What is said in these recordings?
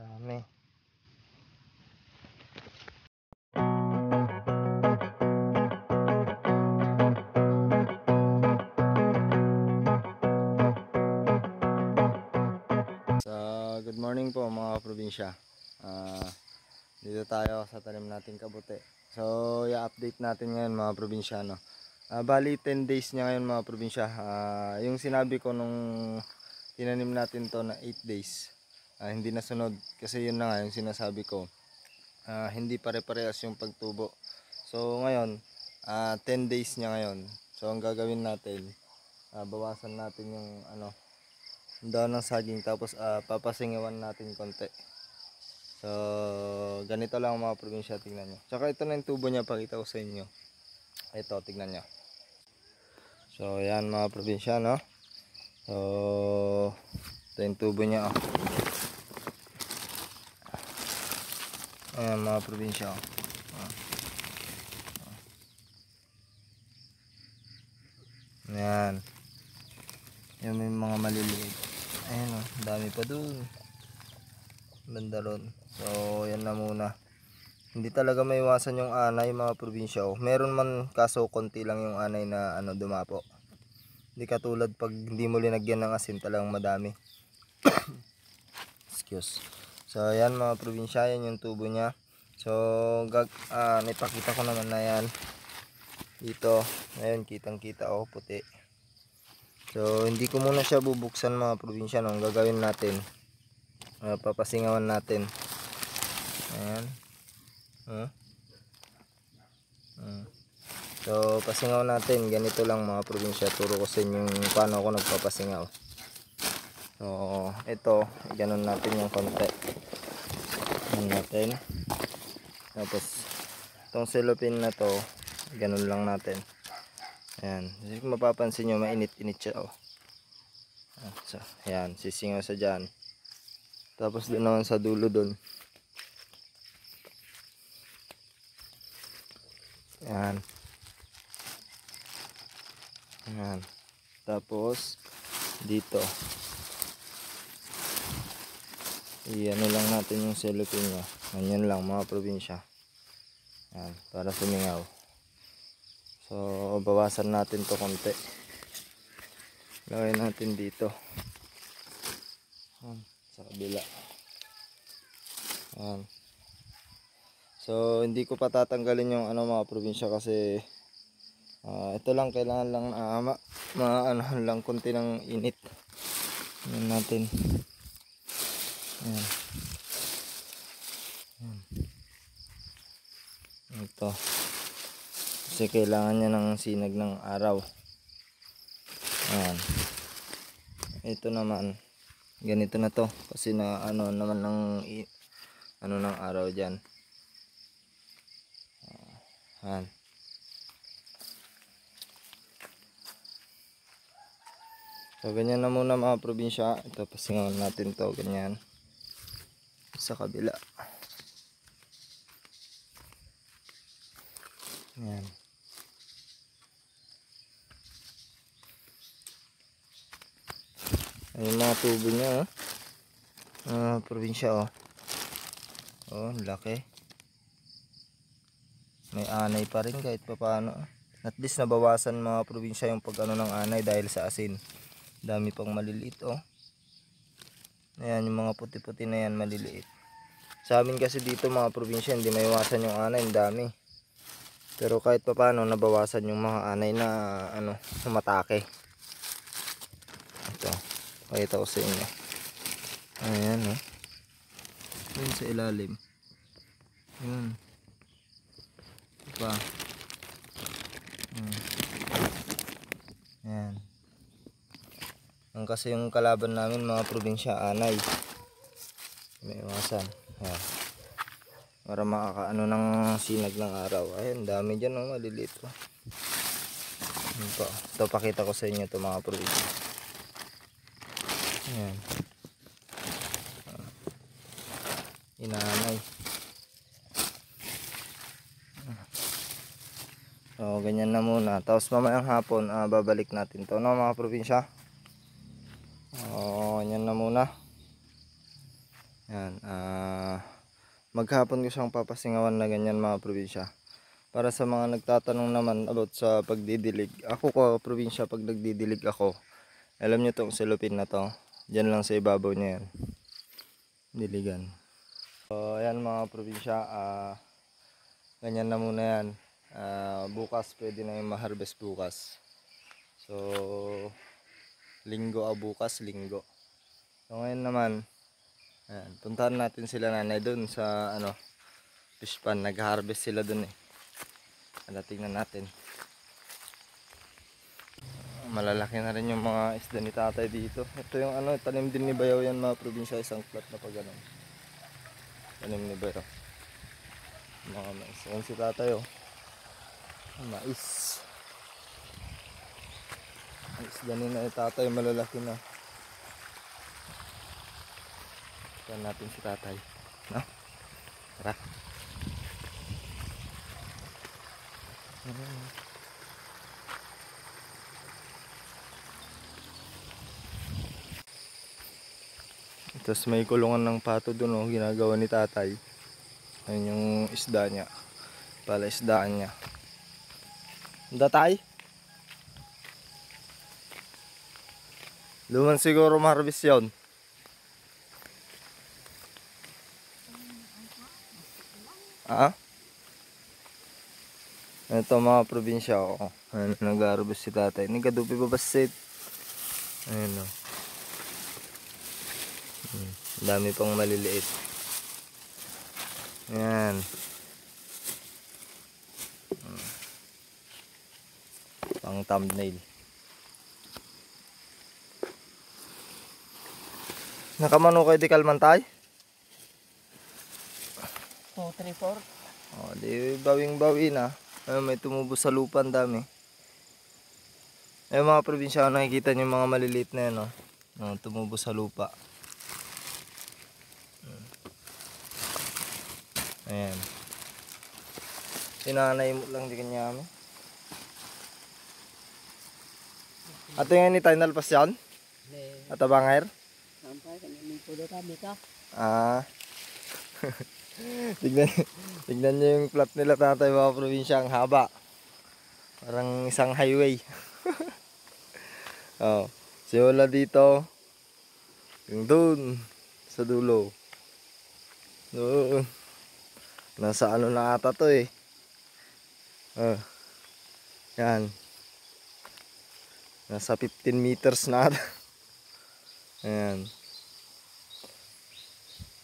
Dami. So, good morning po mga probinsya. Ah, dito tayo sa tanim nating kabuti. So, i-update natin ngayon mga probinsyano. Ah, bali 10 days niya ngayon mga probinsya. Ah, yung sinabi ko nung tinanim natin to na 8 days. Ah, hindi nasunod kasi yun na nga yung sinasabi ko. Ah, hindi pare-parehas yung pagtubo. So, ngayon, ah, 10 days niya ngayon. So, ang gagawin natin, ah, bawasan natin yung ano, daon ng saging tapos ah, papasingawan natin konti. So, ganito lang mga probinsya, tingnan nyo. Tsaka ito na yung tubo niya, pakita ko sa inyo. Ito, tingnan nyo. So, yan mga probinsya, no? So, ito yung tubo niya, oh. Ayan mga probinsya. Ah. Ayan. Yan may mga maliliit. Ayan oh, dami pa dun. Banda ron. So, yan na muna. Hindi talaga may iwasan yung anay mga probinsya. Oh. Meron man kaso konti lang yung anay na ano dumapo. Hindi katulad pag hindi mo linagyan ng asin talagang madami. Excuse. So, yan mga probinsya, yan yung tubo niya. So, gag ah, naipakita ko naman na yan. Dito, ngayon kitang kita oh, puti. So, hindi ko muna siya bubuksan mga probinsya. No? Ang gagawin natin, uh, papasingawan natin. Ayan. Huh? Hmm. So, pasingaw natin. Ganito lang mga probinsya. Turo ko sa inyo yung paano ako nagpapasingaw. So, ito. Ganun natin yung konti. Natin. Tapos, itong cellophane na to, ganun lang natin. Ayan. Kasi mapapansin nyo, mainit-init siya. Oh. Ah, So, ayan. Sisingaw sa dyan. Tapos doon naman sa dulo doon. Ayan. Ayan. Tapos, dito. Iyan lang natin yung cellophane niya. Ganyan lang mga probinsya. Ayan. Para sumingaw. So, bawasan natin to konti. Lagay natin dito. Ayan, sa kabila. Ayan. So, hindi ko pa tatanggalin yung ano mga probinsya kasi ah, ito lang kailangan lang uh, ma, ma ano lang konti ng init. Ayan natin. Ayan. Ayan. Ito. Kasi kailangan niya ng sinag ng araw. Ayan ito naman. Ganito na to. Kasi na ano naman ng ano ng araw dyan. Ayan so ganyan na muna mga probinsya. Ito pasingawan natin to. Ganyan sa kabila ayan Ayun mga tubo niya oh. Ah, probinsya oh. Oh, laki. May anay pa rin kahit pa paano. At least nabawasan mga probinsya yung pag ano ng anay dahil sa asin. Dami pang maliliit oh. Ayan yung mga puti-puti na yan maliliit. Sa amin kasi dito mga probinsya hindi maiwasan yung anay, ang dami. Pero kahit pa paano nabawasan yung mga anay na ano, sumatake. Ito. Pakita ko sa inyo. Ayan, oh. Ayan sa ilalim. Ayan. Pa. Ayan. Ayan. Ang kasi yung kalaban namin mga probinsya, anay. May iwasan. Ayan. Para makakaano ng sinag ng araw. Ayan, dami dyan, oh, maliliit. Oh. Ayan po. Ito, pakita ko sa inyo ito mga probinsya. Ayan. Inanay. So, ganyan na muna. Tapos mamayang hapon, ah, babalik natin to no, mga probinsya. O, ganyan na muna. Yan. ah maghapon ko siyang papasingawan na ganyan mga probinsya. Para sa mga nagtatanong naman about sa pagdidilig. Ako ko probinsya pag nagdidilig ako. Alam nyo tong silupin na to. Diyan lang sa ibabaw niya yan. Diligan. So ayan mga probinsya. ah ganyan na muna yan. Ah, bukas pwede na yung ma-harvest bukas. So linggo a bukas, linggo. So ngayon naman, ayan, puntahan natin sila nanay doon sa ano, fish pan. Nag-harvest sila doon eh. Ano, tingnan natin. Malalaki na rin yung mga isda ni tatay dito. Ito yung ano, tanim din ni Bayaw yan mga probinsya, isang plat na pag ano. Tanim ni Bayaw. Mga mais. Ayan si tatay oh. Mais. Isda ni na tatay, malalaki na. Tignan natin si tatay. No? Tara. Tapos may kulungan ng pato doon oh, ginagawa ni tatay. Ayun yung isda niya. Pala isdaan niya. Datay? Luman siguro ma-harvest yun. Ah? Ito mga probinsya ko. Ayun, nag-harvest si tatay. Nagadupi ba basit? Ayun o. Hmm, dami pang maliliit. Ayan. Hmm. Pang thumbnail. Nakamano kayo di kalmantay? 2, 3, 4. O, di bawing bawi na. Ayun, may tumubo sa lupa ang dami. Ayun mga probinsya, nakikita niyo yung mga maliliit na yan, no? No, tumubo sa lupa. Ayan. Sinanay mo lang di kanya kami. Ato yung ni Tainal pas yan? Le, At abangayr? Ah. tignan, tignan niyo yung plot nila tatay mga probinsya ang haba. Parang isang highway. oh, simula dito. Yung doon sa dulo. Doon. Nasa ano na ata to eh. Oh. Yan. Nasa 15 meters na ata. Ayan.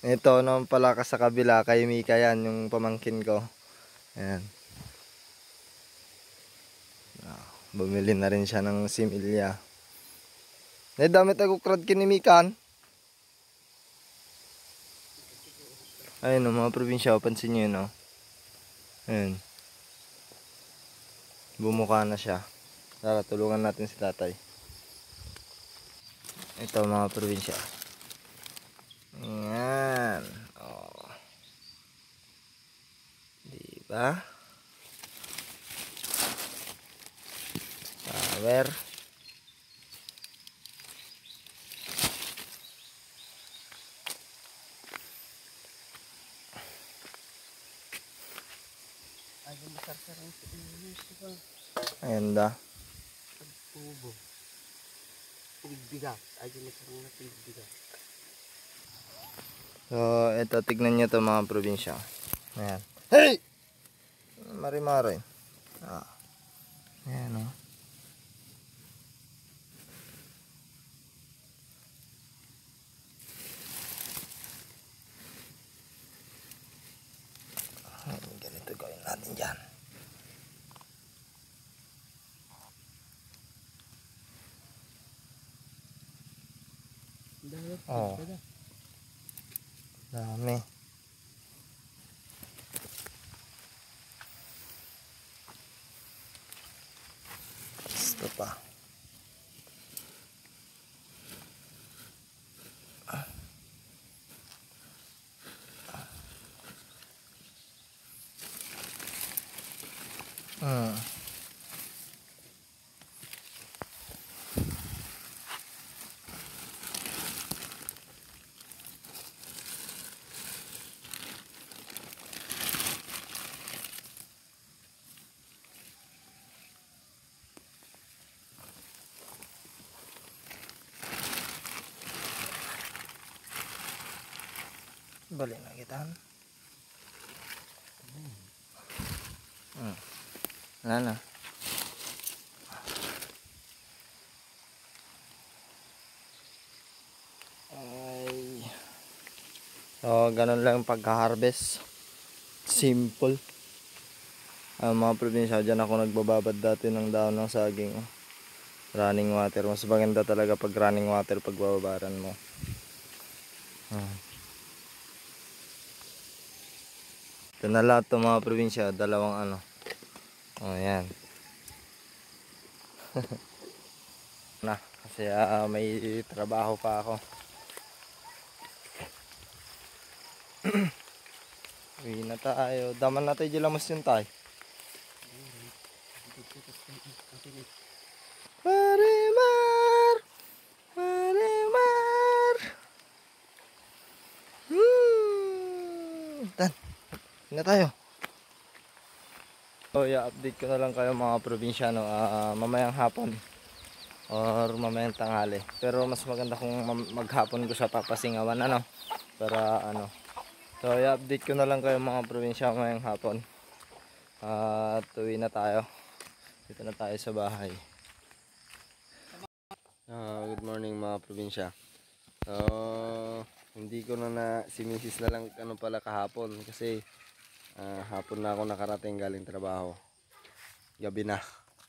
Ito naman pala ka sa kabila kay Mika yan, yung pamangkin ko. Ayan. Ah, Bumili na rin siya ng similya. Nay damit ako krad kin ni Mikan. Ayun no, mga probinsya, pansin yun, no? Ayun. Bumuka na siya. Tara, tulungan natin si tatay. Ito mga probinsya. Yan. Oh. Di ba? Power. Ay, masar-sar ang ini ko. Ayan da. Tubo. Tubig bigas. Ay, masar na tubig bigas. So, ito, tignan nyo to mga probinsya. Ayan. Hey! Mari-mari. Ah. Ayan, oh. Ayan, Ganito gawin natin dyan. Oo. Dami. Gusto pa. Hmm. Balik na kita. Hmm. Wala na. Ay. So, ganun lang pagka-harvest. Simple. Ang mga probinsya, dyan ako nagbababad dati ng daon ng saging. oh. Running water. Mas maganda talaga pag running water pag bababaran mo. Ah. Ito na lahat ng mga probinsya, dalawang ano. Oh, yan. na, kasi ah, may trabaho pa ako. Uwi na tayo. Daman na tayo dyan mas yun tayo. Na tayo. So, i-update ko na lang kayo mga probinsyano ah, mamayang hapon or mamayang tanghali. Pero mas maganda kung maghapon ko siya papasingawan ano para ano. So, i-update ko na lang kayo mga probinsya mamayang hapon. At uwi na tayo. Dito na tayo sa bahay. Ah, good morning mga probinsya. So, hindi ko na na si Mrs. na lang ano pala kahapon kasi ah, hapon na ako nakarating galing trabaho. Gabi na.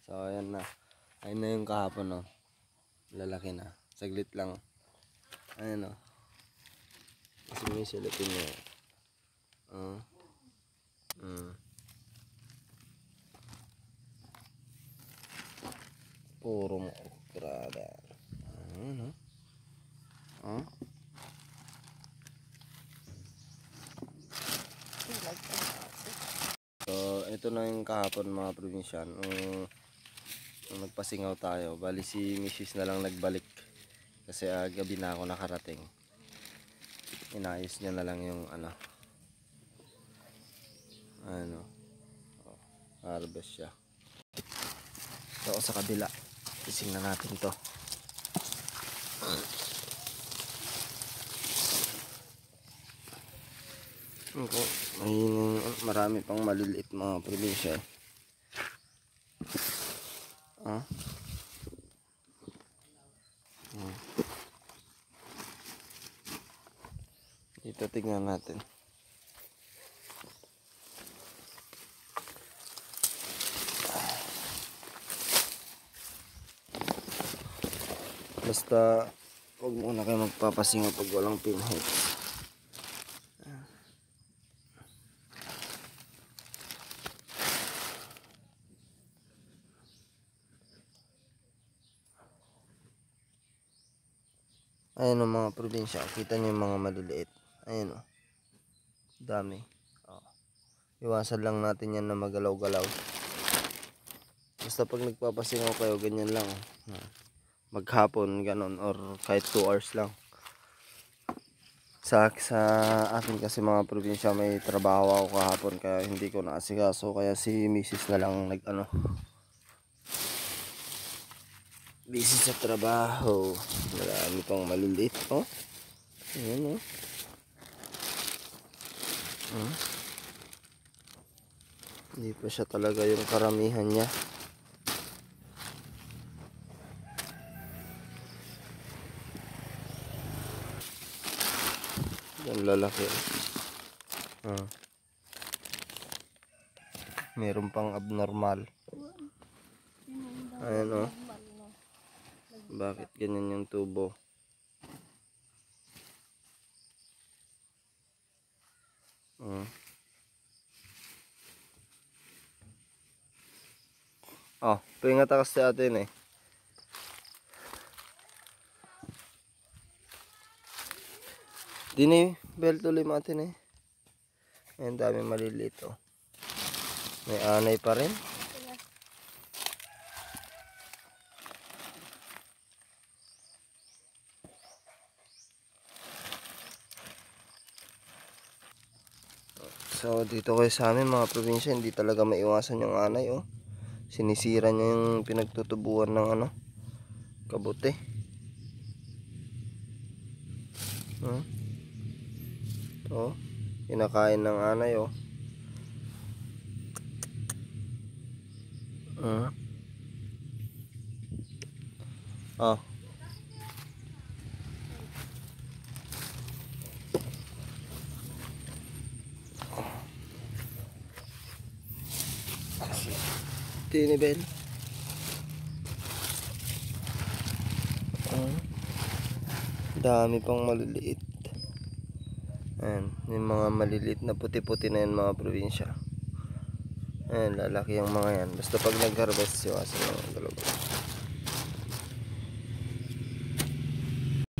So, ayan na. Ayun na yung kahapon, no. Lalaki na. Saglit lang. Ayan, no. Kasi may silipin niya. Ah. Mm. Puro mo. Grada. Ano, no? Ah? So, ito na yung kahapon mga probinsyan. Um, nagpasingaw tayo. Bali si Mrs. na lang nagbalik. Kasi ah, gabi na ako nakarating. Inayos niya na lang yung ano. Ano. Oh, harvest siya. So, sa kabila. Ising na natin to. Ako, may marami pang maliliit mga probinsya. eh. Ah? Hmm. Dito tignan natin. Basta huwag muna kayo magpapasinga pag walang pinheads. Ayan o mga probinsya. Kita niyo yung mga maliliit. Ayan o. Dami. O. Iwasan lang natin yan na magalaw-galaw. Basta pag nagpapasingaw kayo, ganyan lang. oh. Ah. Maghapon, ganon. Or kahit 2 hours lang. Sa, sa akin kasi mga probinsya may trabaho ako kahapon kaya hindi ko naasikaso kaya si Mrs. na lang nag ano busy sa trabaho. Marami pang maliliit, oh. Ayan, oh. Hmm? Hindi pa siya talaga yung karamihan niya. Yan lalaki. Ah. Meron pang abnormal. Ayan, oh. Bakit ganyan yung tubo? Oh. Oh, pingat ako sa atin eh. Dini, belt ulit natin eh. Ayan, dami maliliit oh. May anay pa rin. So dito kayo sa amin mga probinsya hindi talaga maiwasan yung anay oh. Sinisira niya yung pinagtutubuan ng ano kabuti. Hmm? Oh, kinakain ng anay oh. Ah. Oh. Tinibel. Ah. Dami pang maliliit. Ayan, yung mga maliliit na puti-puti na yan mga probinsya. Ayan, lalaki yung mga yan. Basta pag nag-harvest, siwasan ang dalawa.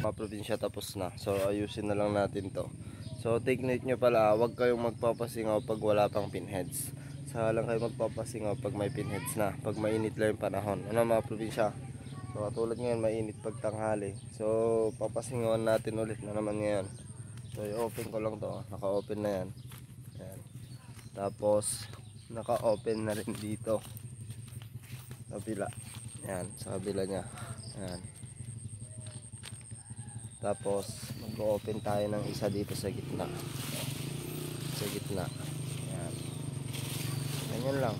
Mga probinsya tapos na. So, ayusin na lang natin to. So, take note nyo pala, huwag kayong magpapasingaw pag wala pang pinheads. Saka lang kayo magpapasingaw pag may pinheads na. Pag mainit lang yung panahon. Ano mga probinsya? So, katulad ngayon, mainit pag tanghali. So, papasingawan natin ulit na naman ngayon. So, i-open ko lang to. Naka-open na yan. Ayan. Tapos, naka-open na rin dito. Kabila. Ayan, sa kabila niya. Ayan. Tapos, mag-open tayo ng isa dito sa gitna. Sa gitna. Ganyan lang.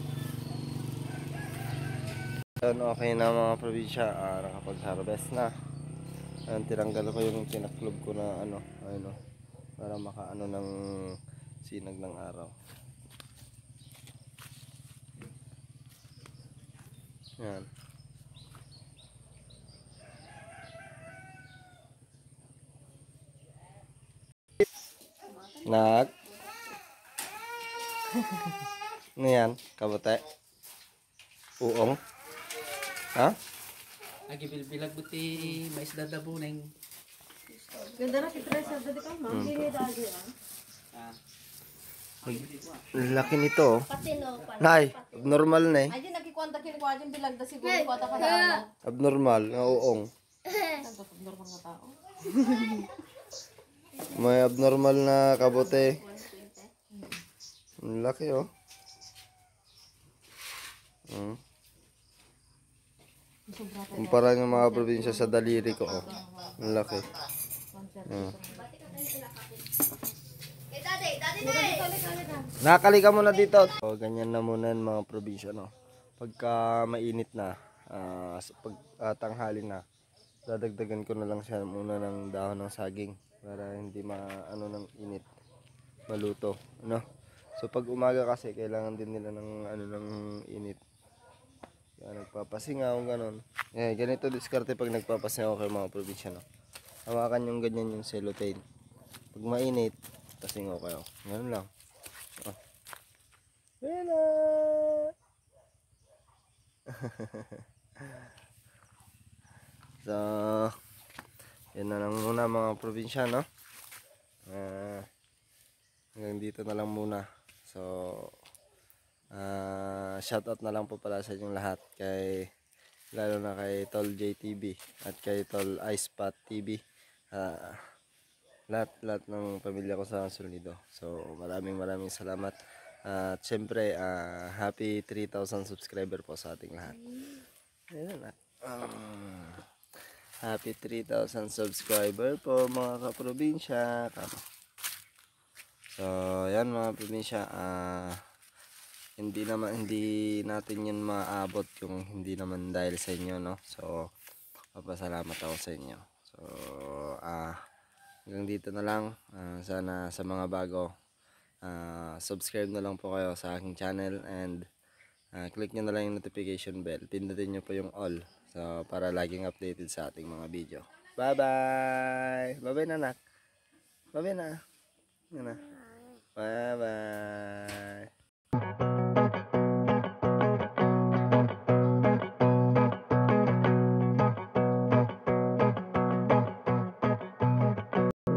Ayan, okay na mga probinsya. Ah, nakapag-harvest na. Ayan, tinanggal ko yung tinaklob ko na ano, ano, para makaano ng sinag ng araw. Ayan. Nag. ano yan? Kabote? Uong? Ha? Nagibilbilag buti mais dadabo neng. Ganda na si Teresa, dati ka, ma'am. Hindi dali ah. Laki nito. oh. Pati no, pa. Nay, abnormal na eh. Ay, di nakikwanta kin ko ajin bilag da siguro ko ata ano. Abnormal, na uong. Tanto normal nga tao. May abnormal na kabote. Ang laki oh. Hmm. Kumpara ng mga probinsya sa daliri ko oh. Ang laki. Hmm. Nakakali ka muna dito. So, ganyan na muna yung mga probinsya no. Pagka mainit na, sa pag ah, tanghali na, dadagdagan ko na lang siya muna ng dahon ng saging para hindi maano ng init maluto ano so pag umaga kasi kailangan din nila ng ano ng init kaya nagpapasingaw ganon eh ganito diskarte pag nagpapasingaw kayo mga probinsya no hawakan yung ganyan yung cellophane pag mainit pasingaw kayo ganun lang oh. Bella so yan na lang muna mga probinsya, no? Ah, hanggang dito na lang muna. So, ah shoutout na lang po pala sa inyong lahat kay lalo na kay Tol JTV at kay Tol Icepot TV. Ah, lahat lahat ng pamilya ko sa Solido. So, maraming maraming salamat. At syempre, ah, happy 3,000 subscriber po sa ating lahat. Ayun na. Um, Happy 3,000 subscriber po mga kaprobinsya. So, yan mga probinsya. Ah, hindi naman hindi natin yun maabot yung hindi naman dahil sa inyo, no? So, papasalamat ako sa inyo. So, ah, hanggang dito na lang. Ah, sana sa mga bago, ah, subscribe na lang po kayo sa aking channel and Ah, click nyo na lang yung notification bell. Pindutin nyo po yung all. So, para laging updated sa ating mga video. Bye-bye! Bye-bye na, nak. Bye-bye na. Yan na. Bye-bye.